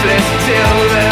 hopeless till the